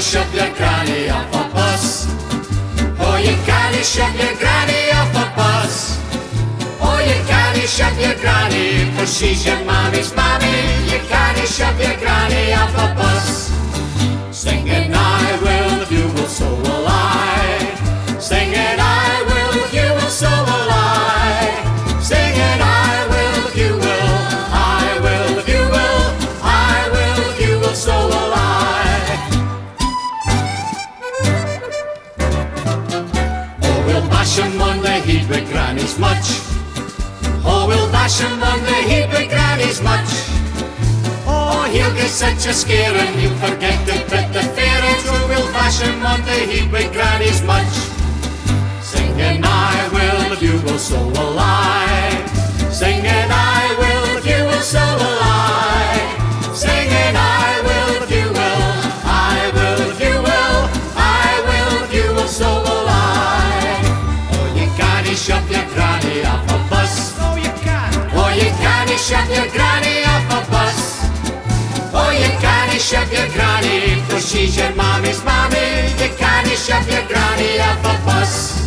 shove your granny off a bus. Oh, can't shove your granny off a bus. Oh, your granny, for she's your mommy's mommy. You can't shove your granny off a bus. Singing, granny's much. Oh, we'll bash him on the head with granny's much. Oh, he'll get such a scare and he'll forget to put the fair in. We'll bash him on the head with granny's much. Singing, I will, you will, so will I. Kanisha Virgrani, Procedure Mommy's Mommy, the Kanisha je krání a bus.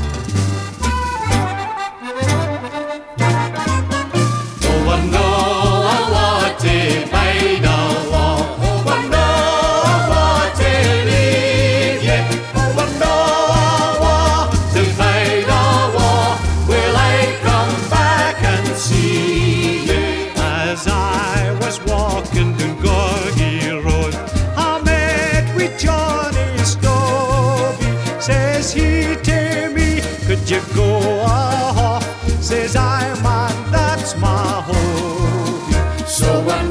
Says I, man, that's my hobby. So I